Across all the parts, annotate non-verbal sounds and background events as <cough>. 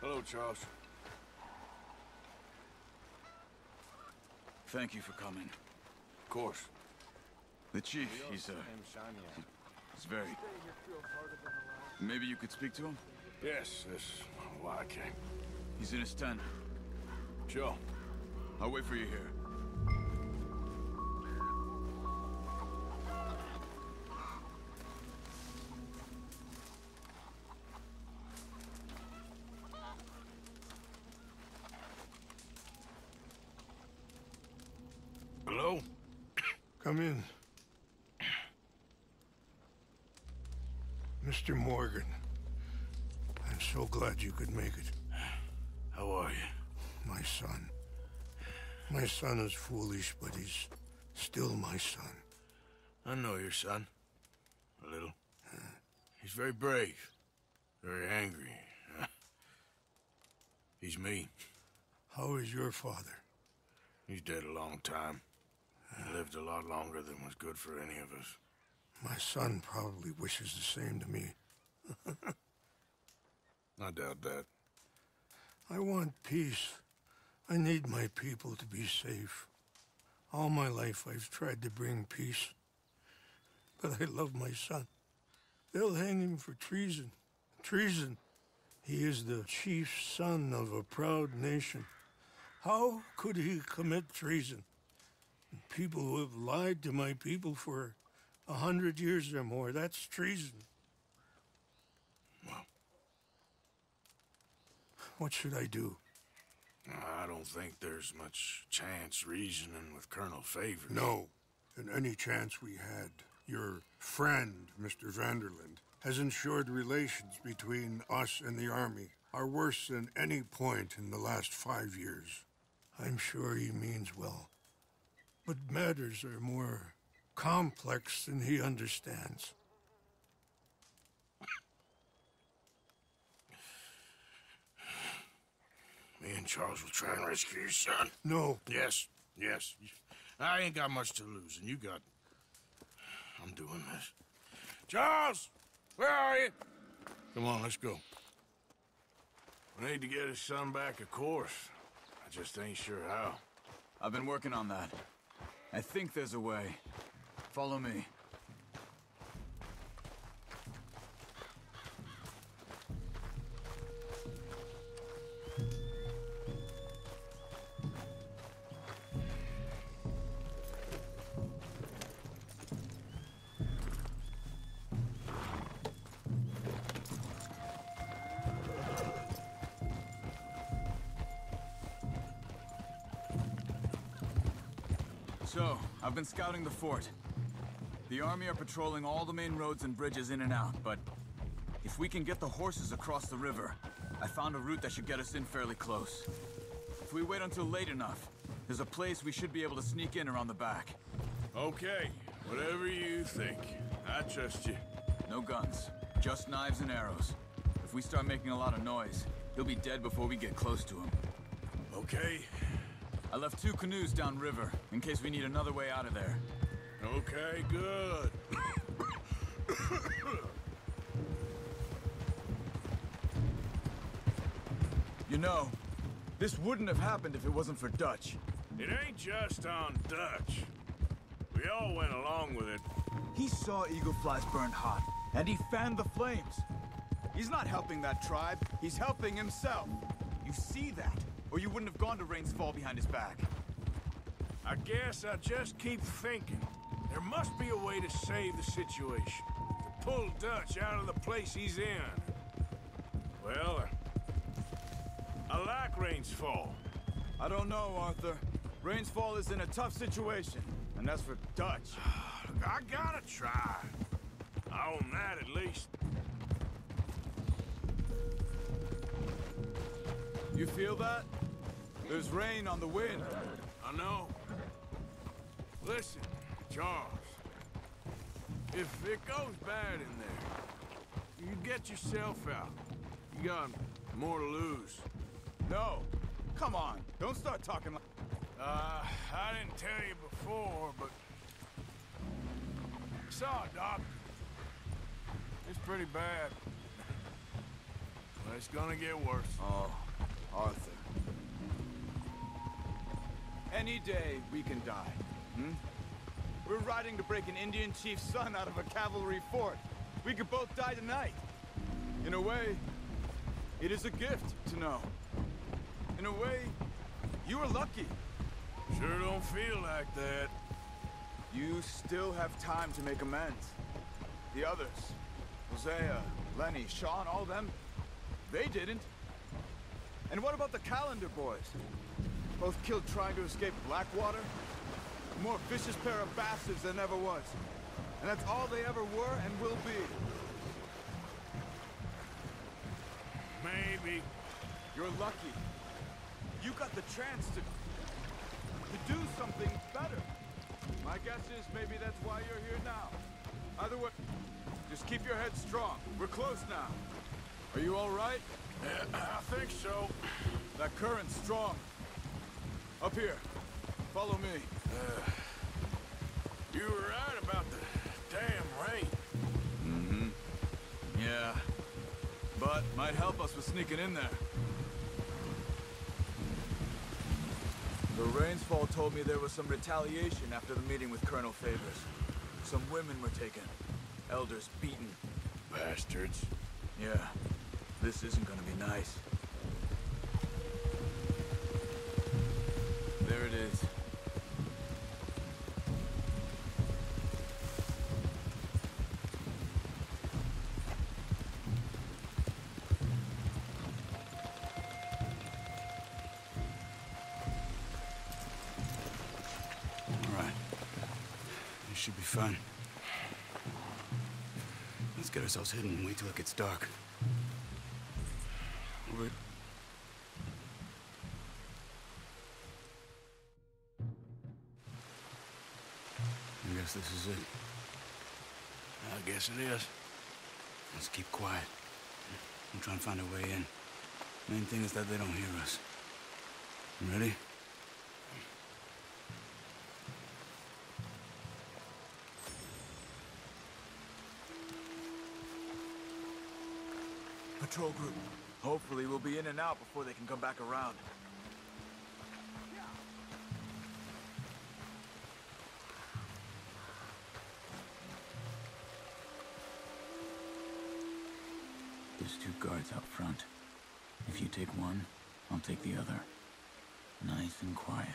Hello, Charles. Thank you for coming. Of course. The chief, he's, uh, he's very... Maybe you could speak to him? Yes, that's why I came. He's in his tent. Sure. I'll wait for you here. Come in. Mr. Morgan. I'm so glad you could make it. How are you? My son. My son is foolish, but he's still my son. I know your son. A little. He's very brave. Very angry. <laughs> He's me. How is your father? He's dead a long time. He lived a lot longer than was good for any of us. My son probably wishes the same to me. <laughs> I doubt that. I want peace. I need my people to be safe. All my life I've tried to bring peace. But I love my son. They'll hang him for treason. Treason. He is the chief son of a proud nation. How could he commit treason? People who have lied to my people for a hundred years or more, that's treason. Well. What should I do? I don't think there's much chance reasoning with Colonel Favors. No. And any chance we had, your friend, Mr. Van der Linde, has ensured relations between us and the Army are worse than any point in the last five years. I'm sure he means well. But matters are more complex than he understands. Me and Charles will try and rescue your son. No. Yes, yes. I ain't got much to lose, and you got... I'm doing this. Charles! Where are you? Come on, let's go. We need to get his son back, of course. I just ain't sure how. I've been working on that. I think there's a way. Follow me. So, I've been scouting the fort. The army are patrolling all the main roads and bridges in and out, but if we can get the horses across the river, I found a route that should get us in fairly close. If we wait until late enough, there's a place we should be able to sneak in around the back. Okay, whatever you think. I trust you. No guns, just knives and arrows. If we start making a lot of noise, he'll be dead before we get close to him. Okay, I left two canoes downriver, in case we need another way out of there. okay, good. You know, this wouldn't have happened if it wasn't for Dutch. It ain't just on Dutch. We all went along with it. He saw Eagle Flies burn hot, and he fanned the flames. He's not helping that tribe, he's helping himself. You see that, or you wouldn't have gone to Rains Fall behind his back. I guess I just keep thinking. There must be a way to save the situation. To pull Dutch out of the place he's in. Well, uh, I like Rains Fall. I don't know, Arthur. Rains Fall is in a tough situation, and that's for Dutch. <sighs> Look, I gotta try. I own that at least. You feel that? There's rain on the wind. Charles. If it goes bad in there, you get yourself out. You got more to lose. No. Come on, don't start talking like... Uh, I didn't tell you before, but... I saw a doctor. It's pretty bad. It's gonna get worse. Oh, Arthur. Any day we can die. We're riding to break an Indian chief's son out of a cavalry fort. We could both die tonight. In a way, it is a gift to know. In a way, you are lucky. Sure don't feel like that. You still have time to make amends. The others, Hosea, Lenny, Sean, all them, they didn't. And what about the Callander boys? Both killed trying to escape Blackwater? A more vicious pair of bastards than ever was. And that's all they ever were and will be. Maybe. You're lucky. You got the chance to... to do something better. My guess is maybe that's why you're here now. Either way, just keep your head strong. We're close now. Are you all right? <clears throat> I think so. That current's strong. Up here. Follow me. You were right about the damn rain. Mm-hmm. Yeah. But might help us with sneaking in there. The Rains Fall told me there was some retaliation after the meeting with Colonel Favors. Some women were taken. Elders beaten. Bastards. Yeah. This isn't gonna be nice. There it is. Ourselves hidden wait till it gets dark. Over. I guess this is it. I guess it is. Let's keep quiet. I'm trying to find a way in. Main thing is that they don't hear us. You ready? Patrol group. Hopefully we'll be in and out before they can come back around. There's two guards out front. If you take one, I'll take the other. Nice and quiet.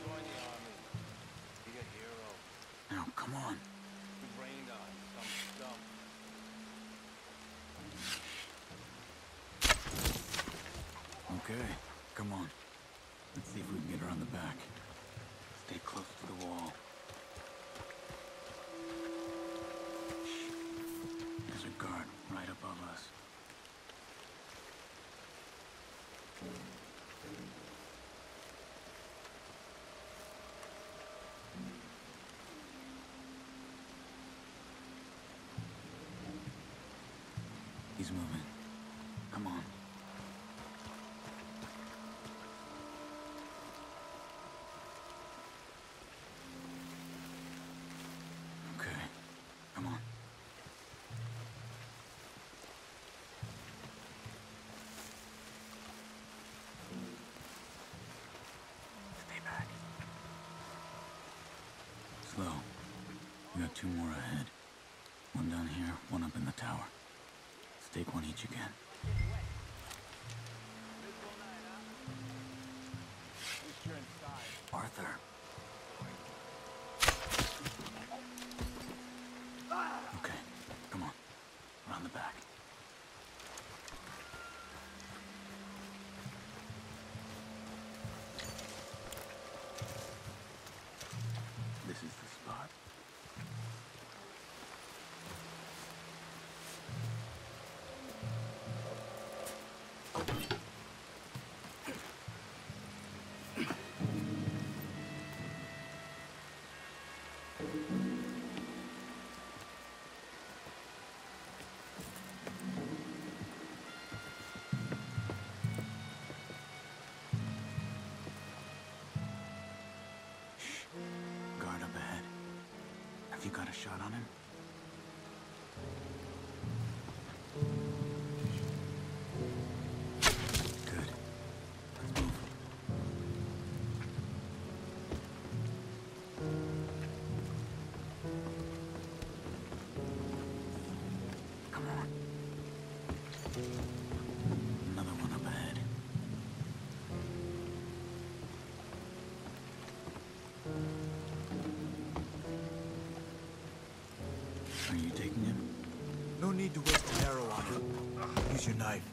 Join the army. Be a hero. Now, come on. Be rained on. Some stump. Okay, come on. Let's see if we can get around the back. Stay close to the wall. Shh. There's a guard right above us. He's moving. Come on. Okay. Come on. Stay back. Slow. We got two more ahead. One down here, one up in the tower. Stake one each again. Arthur. Have you got a shot on him? You taking him? No need to waste an arrow on him. Use your knife.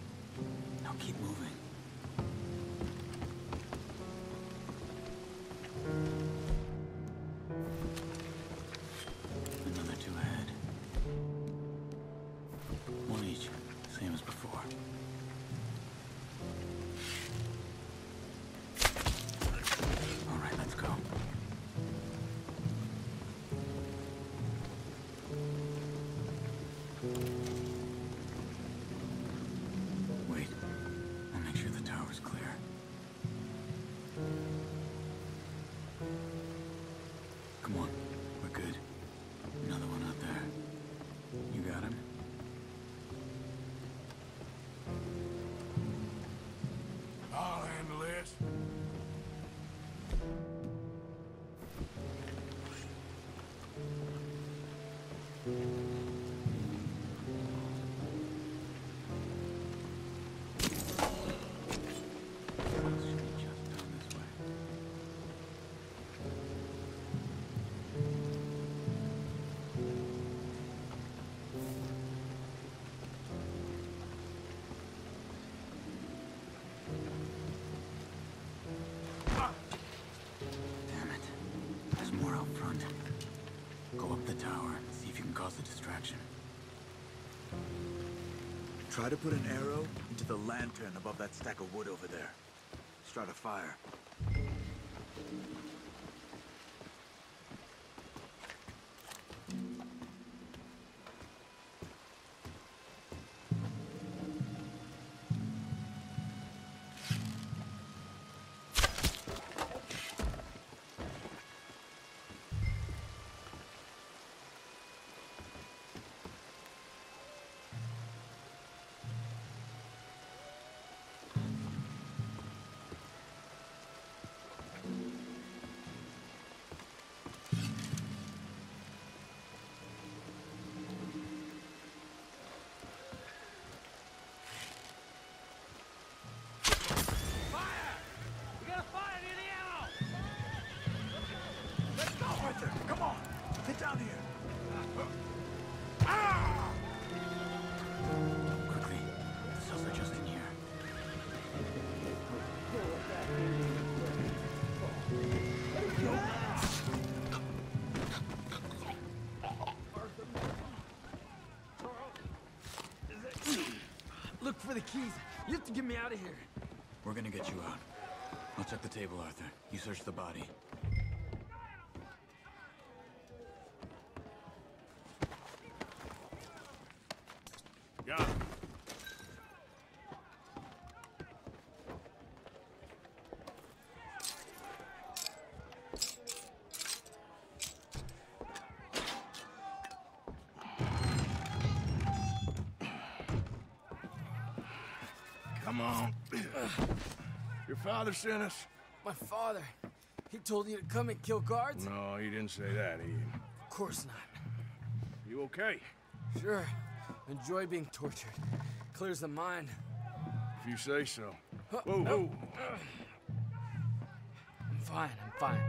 Try to put an arrow into the lantern above that stack of wood over there. Start a fire. For the keys. You have to get me out of here. We're gonna get you out. I'll check the table, Arthur. You search the body. Come on. Your father sent us? My father. He told you to come and kill guards? No, he didn't say that. He... Of course not. You okay? Sure. Enjoy being tortured. Clears the mind. If you say so. Whoa, whoa. I'm fine. I'm fine.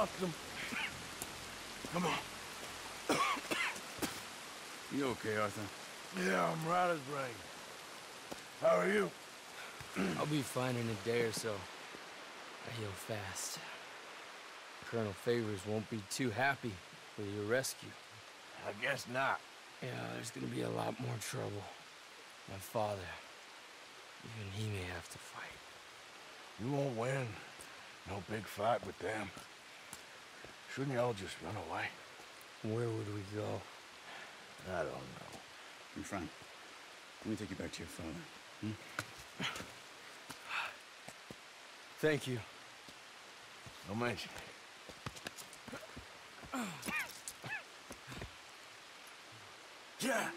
Lost them. Come on. <coughs> You okay, Arthur? Yeah, I'm right as rain. How are you? <clears throat> I'll be fine in a day or so. I heal fast. Colonel Favors won't be too happy with your rescue. I guess not. Yeah, there's gonna be a lot more trouble. My father, even he may have to fight. You won't win. No big fight with them. Shouldn't y'all just run away? Where would we go? I don't know. I'm Frank. Let me take you back to your father. Hmm? Thank you. No mention. Yeah.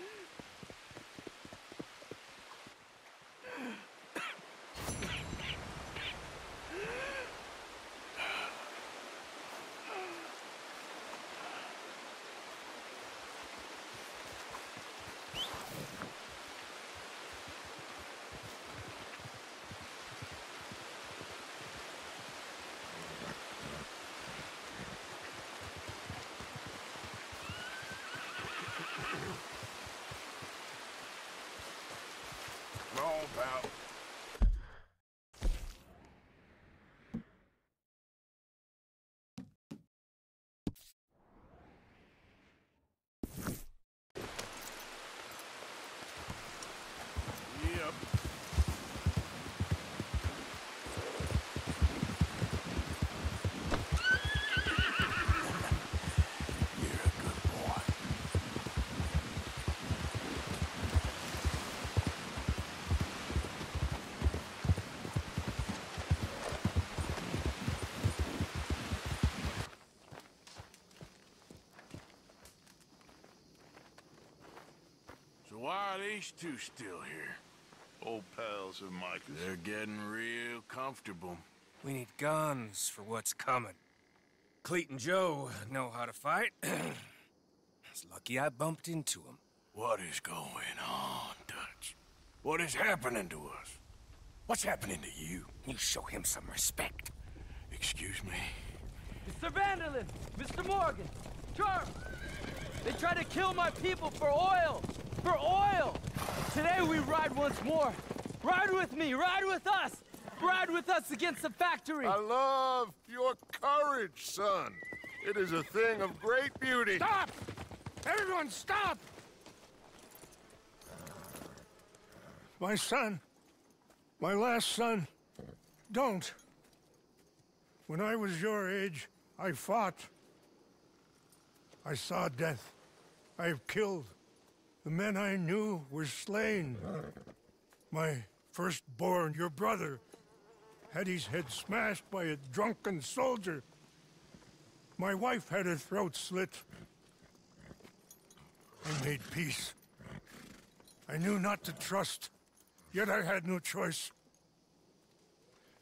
Come on, pal. Yep. You're a good boy. So why are these two still here? Old pals of Micah's. They're getting real comfortable. We need guns for what's coming. Cleet and Joe know how to fight. <clears throat> it's lucky I bumped into them. What is going on, Dutch? What is happening to us? What's happening to you? You show him some respect. Excuse me. Mr. Van der Linde! Mr. Morgan! Charles! They tried to kill my people for oil! For oil! Today we ride once more! Ride with me! Ride with us! Ride with us against the factory! I love your courage, son. It is a thing of great beauty. Stop! Everyone stop! My son. My last son. Don't. When I was your age, I fought. I saw death. I have killed. The men I knew were slain. My firstborn, your brother, had his head smashed by a drunken soldier. My wife had her throat slit. I made peace. I knew not to trust, yet I had no choice.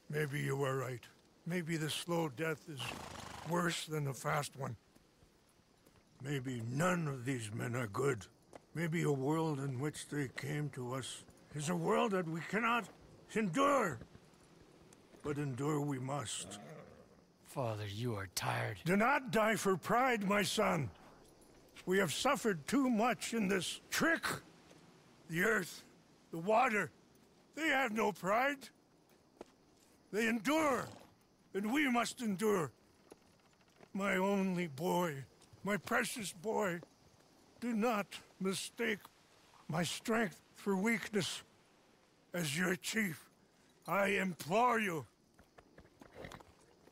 Maybe you were right. Maybe the slow death is worse than the fast one. Maybe none of these men are good. Maybe a world in which they came to us is a world that we cannot endure. But endure we must. Father, you are tired. Do not die for pride, my son. We have suffered too much in this trick. The earth, the water, they have no pride. They endure, and we must endure. My only boy, my precious boy, do not mistake my strength for weakness. As your chief, I implore you,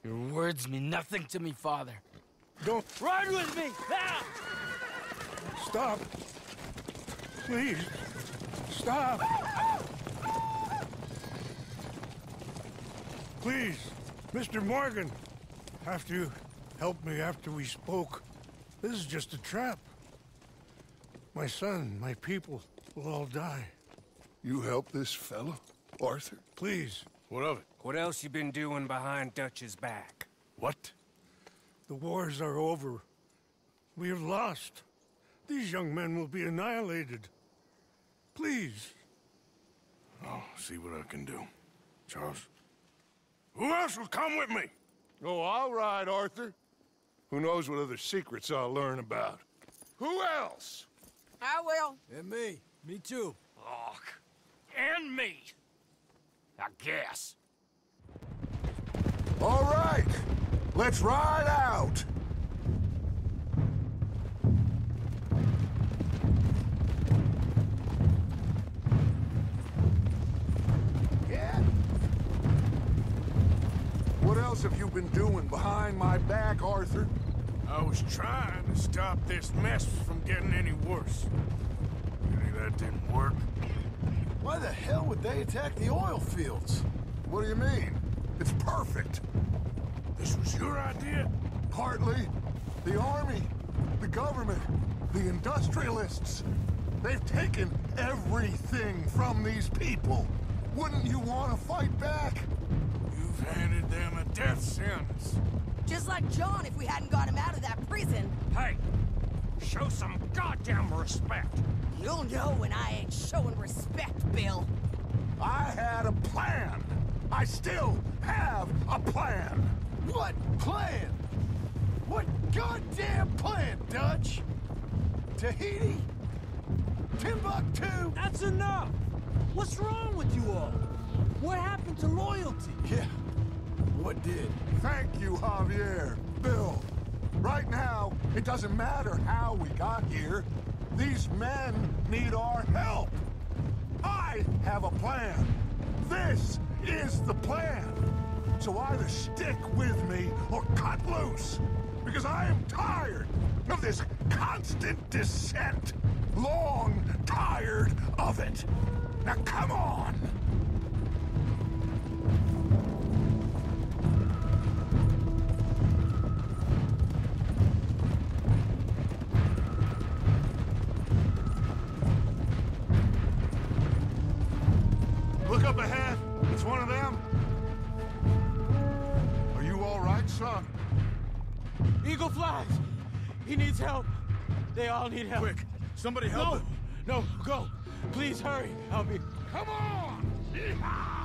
Your words mean nothing to me, Father. don't Ride with me! Now! stop. Please, stop. Please, Mr. Morgan, after you helped me after we spoke, this is just a trap. My son, my people will all die. You help this fellow, Arthur? Please, What of it? What else you been doing behind Dutch's back? What? the wars are over. We have lost. These young men will be annihilated. Please, I'll see what I can do. Charles. Who else will come with me? Oh, all right, Arthur. Who knows what other secrets I'll learn about. Who else? I will. And me. Me too. Look. And me. I guess. All right. Let's ride out. Yeah? What else have you been doing behind my back, Arthur? I was trying to stop this mess from getting any worse. Really, that didn't work. Why the hell would they attack the oil fields? What do you mean? It's perfect. This was your idea? Partly. The army, the government, the industrialists. They've taken everything from these people. Wouldn't you want to fight back? You've handed them a death sentence. Just like John if we hadn't got him out of that prison. Hey, show some goddamn respect. You'll know when I ain't showing respect, Bill. I had a plan. I still have a plan. What plan? What goddamn plan, Dutch? Tahiti? Timbuktu? That's enough! What's wrong with you all? What happened to loyalty? Yeah. What did? Thank you, Javier. Bill. Right now, it doesn't matter how we got here. These men need our help. I have a plan. This is the plan. So either stick with me or cut loose. Because I am tired of this constant descent. Long tired of it. Now come on! All need help. Quick, somebody help No! him. No, go! Please hurry! I'll be... Come on! Yeehaw!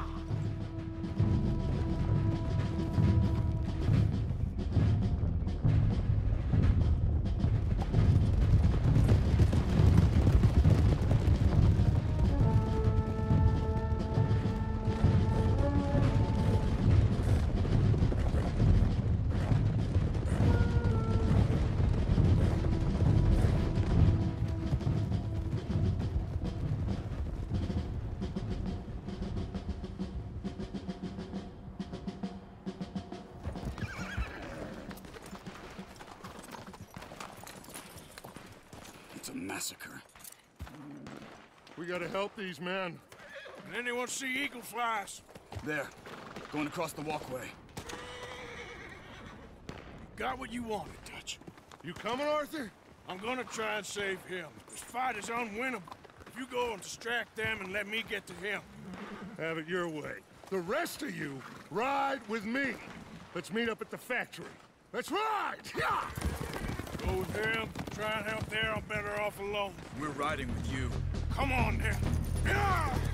Help these men. Did anyone see eagle flies? There, going across the walkway. Got what you wanted, Dutch. You coming, Arthur? I'm gonna try and save him. This fight is unwinnable. If you go and distract them and let me get to him. Have it your way. The rest of you, ride with me. Let's meet up at the factory. Let's ride! Yeah! Go with him. Try and help there. I'm better off alone. We're riding with you. Come on, then.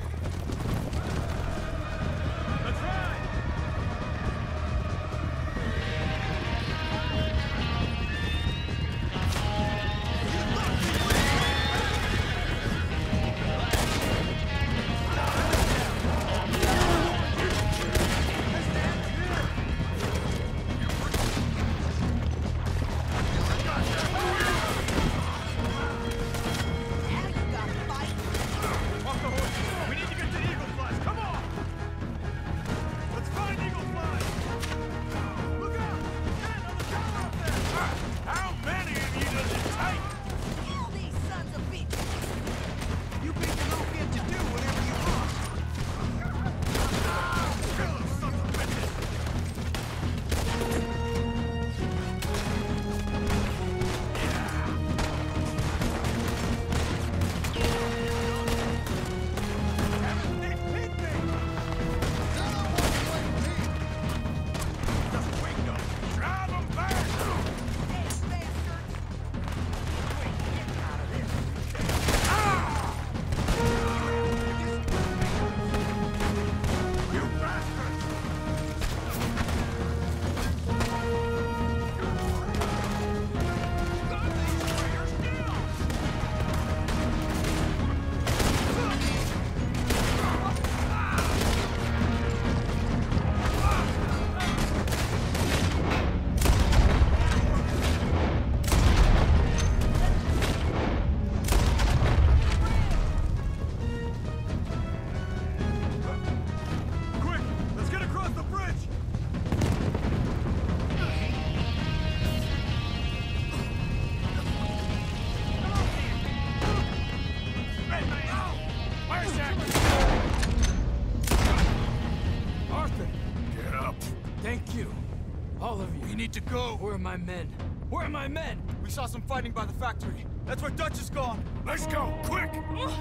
My men? Where are my men? We saw some fighting by the factory. That's where Dutch is gone. Let's go, quick!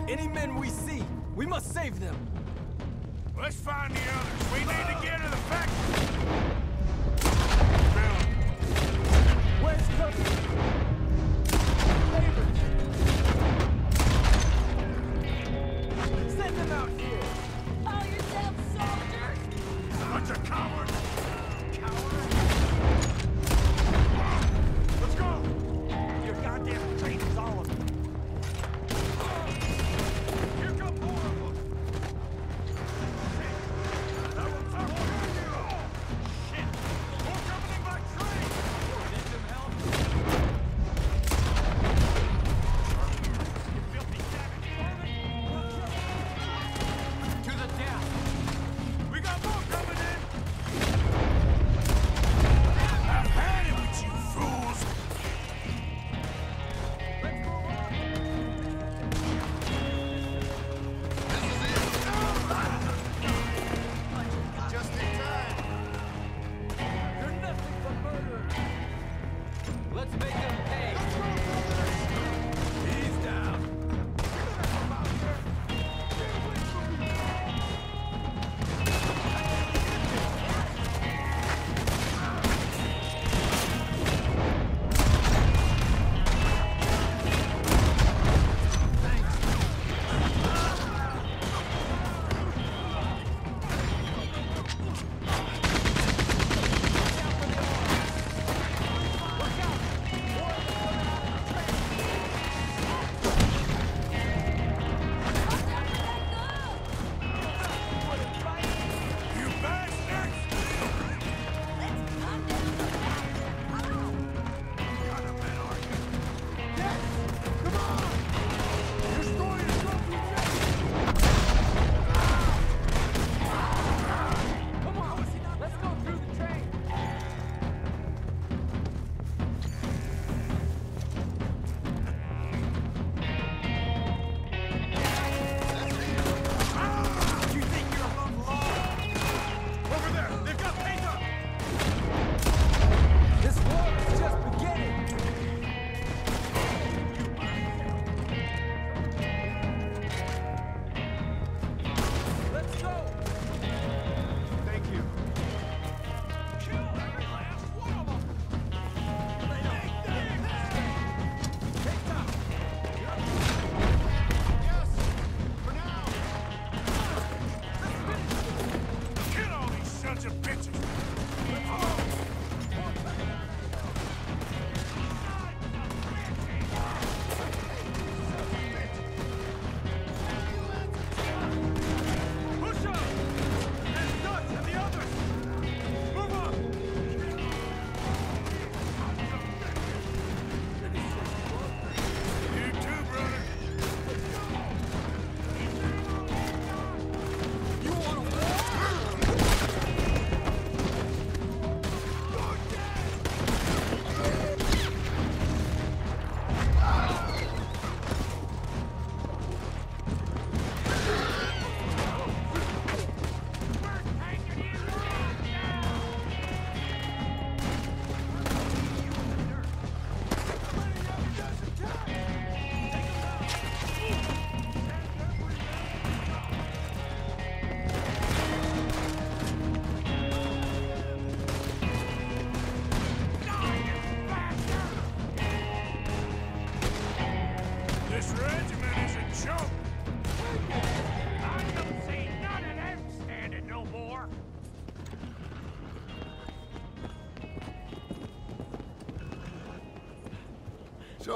Any men we see, we must save them. Let's find the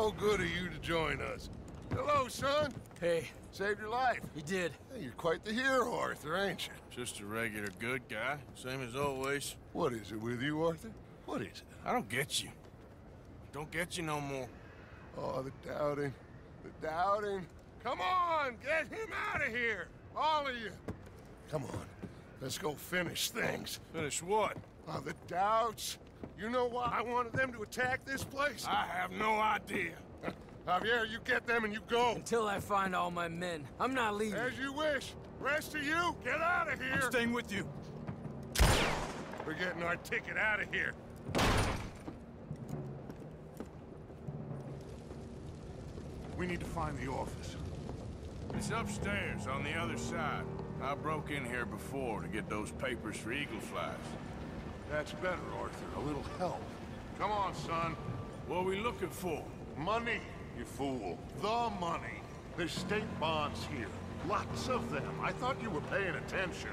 So good of you to join us. Hello, son. Hey, Saved your life. you did. Hey, you're quite the hero, Arthur, ain't you? Just a regular good guy, same as always. What is it with you, Arthur? What is it? I don't get you. Don't get you no more. Oh, the doubting. The doubting. Come on, get him out of here. All of you. Come on. Let's go finish things. Finish what? Oh, the doubts. You know why I wanted them to attack this place? I have no idea. <laughs> Javier, you get them and you go. Until I find all my men, I'm not leaving. As you wish. Rest of you, get out of here. I'm staying with you. We're getting our ticket out of here. We need to find the office. It's upstairs on the other side. I broke in here before to get those papers for Eagle Flies. That's better, Arthur. A little help. Come on, son. What are we looking for? Money, you fool. The money. There's state bonds here. Lots of them. I thought you were paying attention.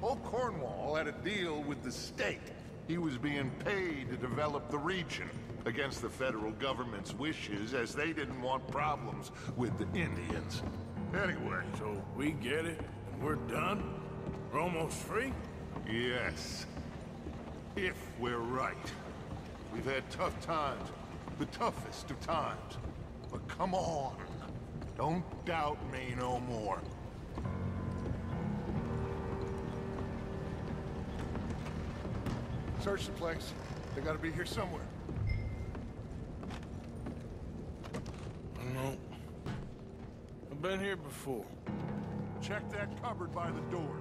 Old Cornwall had a deal with the state. He was being paid to develop the region against the federal government's wishes as they didn't want problems with the Indians. Anyway. So we get it, and we're done? We're almost free? Yes. If we're right. We've had tough times. The toughest of times. But come on. Don't doubt me no more. Search the place. They gotta be here somewhere. No. I've been here before. Check that cupboard by the door.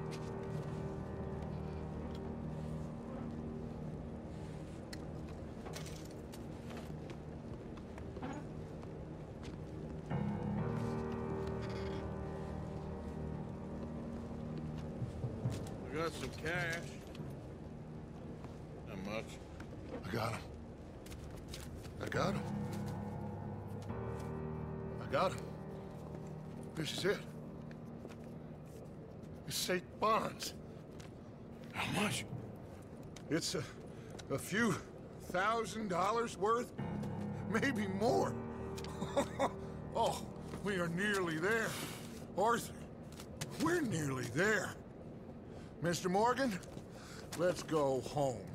It's state bonds. How much? It's a, a few thousand dollars worth, maybe more. <laughs> oh, we are nearly there. Arthur, we're nearly there. Mr. Morgan, let's go home.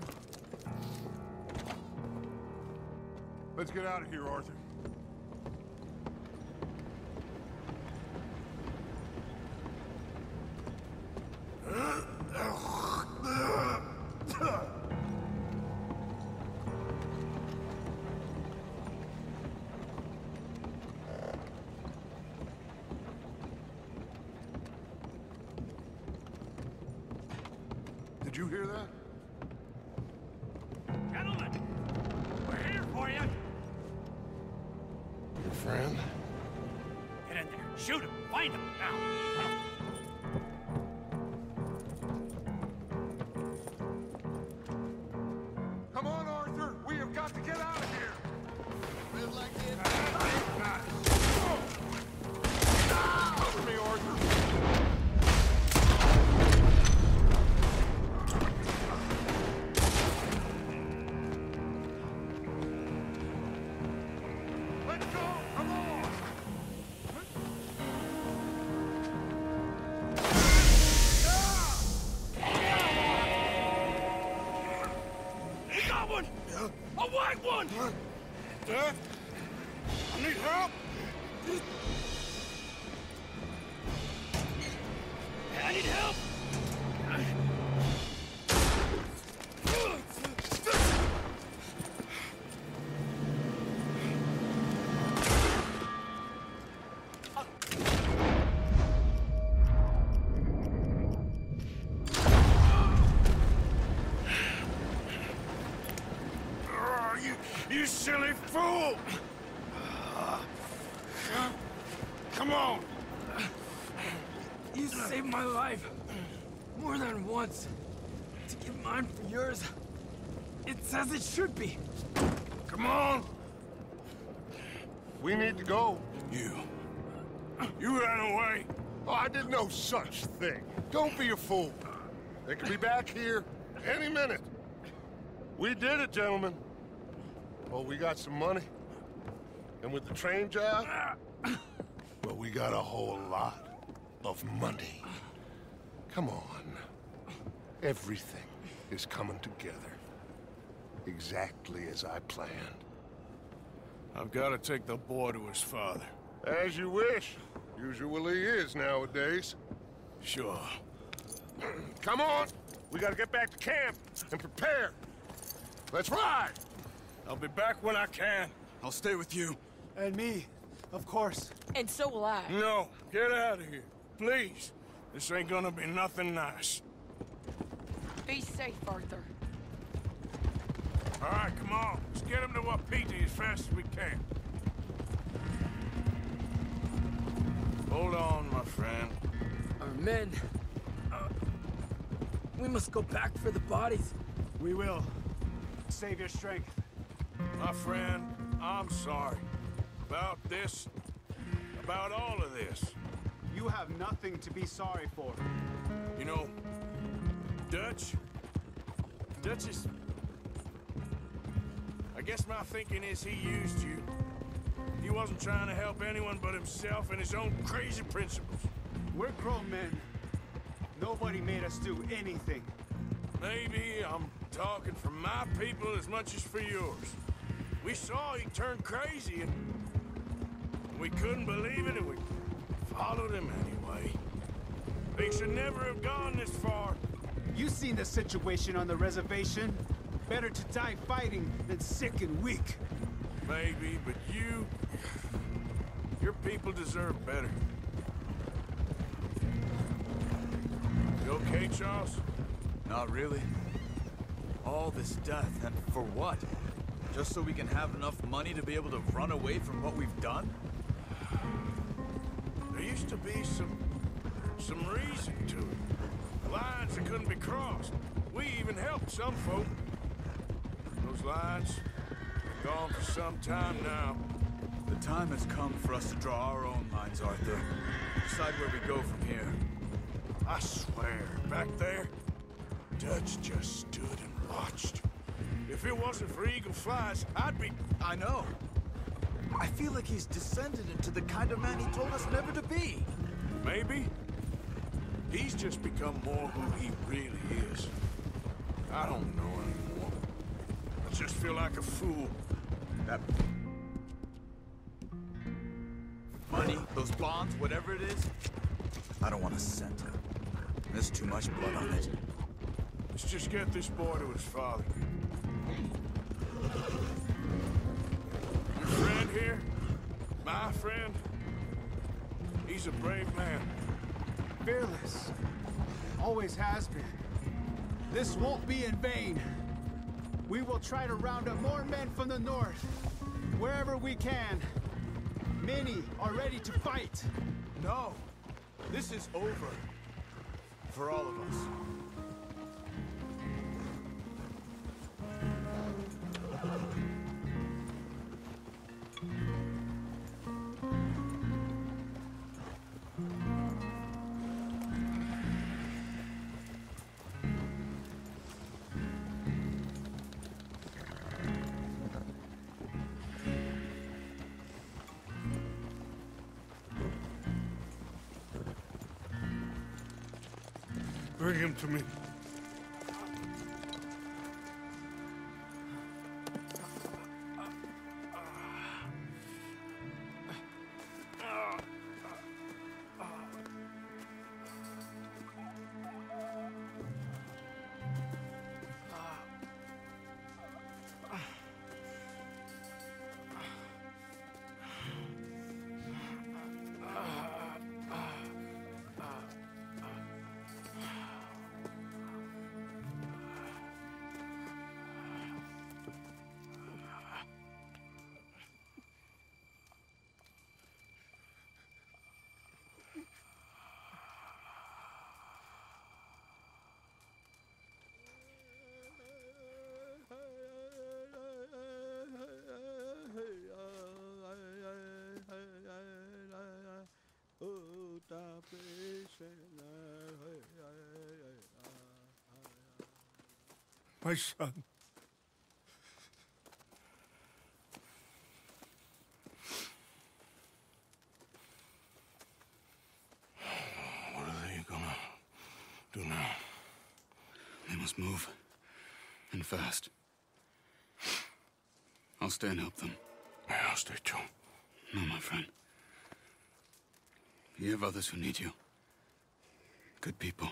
Let's get out of here, Arthur. A white one. Dad? I need help. I need help. It should be. Come on! We need to go. You. You ran away. Oh, I did no such thing. Don't be a fool. They could be back here any minute. We did it, gentlemen. Oh, we got some money. And with the train job, well, we got a whole lot of money. Come on. Everything is coming together. Exactly as I planned. I've got to take the boy to his father. As you wish. Usually is nowadays. Sure. <clears throat> Come on! We gotta get back to camp and prepare. Let's ride! I'll be back when I can. I'll stay with you. And me, of course. And so will I. No, get out of here. Please. This ain't gonna be nothing nice. Be safe, Arthur. All right, come on. Let's get him to Wapiti as fast as we can. Hold on, my friend. Our men... Uh, we must go back for the bodies. We will. Save your strength. My friend, I'm sorry. About this, about all of this. You have nothing to be sorry for. You know, Dutch, Dutch is... I guess my thinking is he used you. He wasn't trying to help anyone but himself and his own crazy principles. We're grown men. Nobody made us do anything. Maybe I'm talking for my people as much as for yours. We saw he turned crazy and we couldn't believe it and we followed him anyway. They should never have gone this far. You seen the situation on the reservation. Better to die fighting than sick and weak. Maybe, but you... Your people deserve better. You okay, Charles? Not really. All this death, and for what? Just so we can have enough money to be able to run away from what we've done? There used to be some... some reason to it. Lines that couldn't be crossed. We even helped some folk. Lines are gone for some time now. The time has come for us to draw our own lines, Arthur. Decide where we go from here. I swear, back there, Dutch just stood and watched. If it wasn't for Eagle Flies, I'd be... I know. I feel like he's descended into the kind of man he told us never to be. Maybe. He's just become more who he really is. I don't know anymore. I just feel like a fool. That... Money, those bonds, whatever it is, I don't want a cent. There's too much blood on it. Let's just get this boy to his father. Your friend here, my friend, he's a brave man. Fearless. Always has been. This won't be in vain. We will try to round up more men from the north, wherever we can. Many are ready to fight. No, this is over. For all of us. Bring him to me. My son. What are they gonna do now? They must move. And fast. I'll stay and help them. Yeah, I'll stay too. No, my friend. You have others who need you. Good people.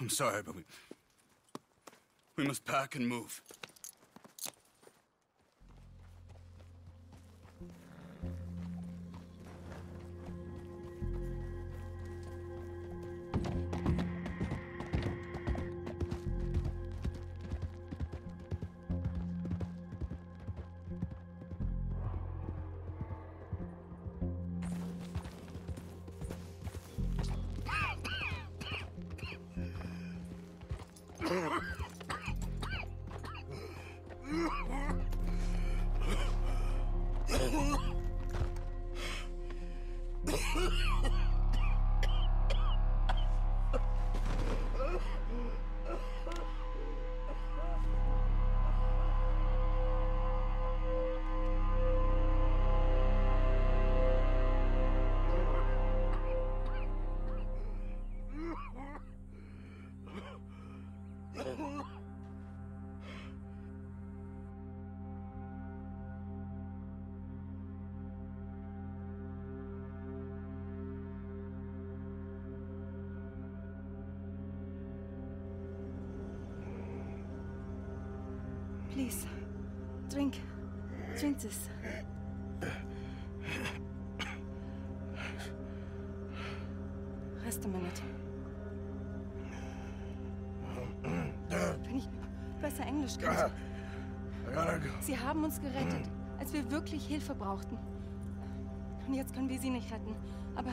I'm sorry, but we... We must pack and move. Drink. Drink this. Rest a minute. Wenn ich besser Englisch könnte. Sie haben uns gerettet, als wir wirklich Hilfe brauchten. Und jetzt können wir sie nicht retten. Aber